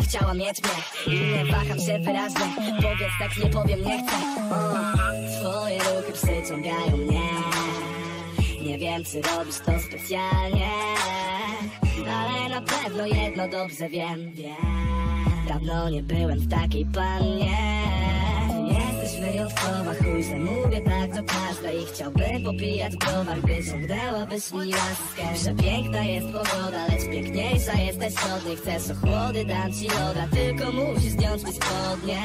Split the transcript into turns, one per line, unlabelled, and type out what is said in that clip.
Właśnie chciała mieć mnie. I nie waham się wyraźnie. Powiedz tak, nie powiem, nie chcę. Twoje ruchy przyciągają mnie. Nie wiem, czy robisz to specjalnie Ale na pewno jedno dobrze wiem. Dawno nie byłem w takiej pannie wyjątkowa, chuj, że mówię tak do każdej. Chciałbym popijać browar, gdy ciągnęłabyś mi laskę Przepiękna jest pogoda, lecz piękniejsza jesteś od niej. Chcesz ochłody, dam ci loda, tylko musisz zdjąć mi spodnie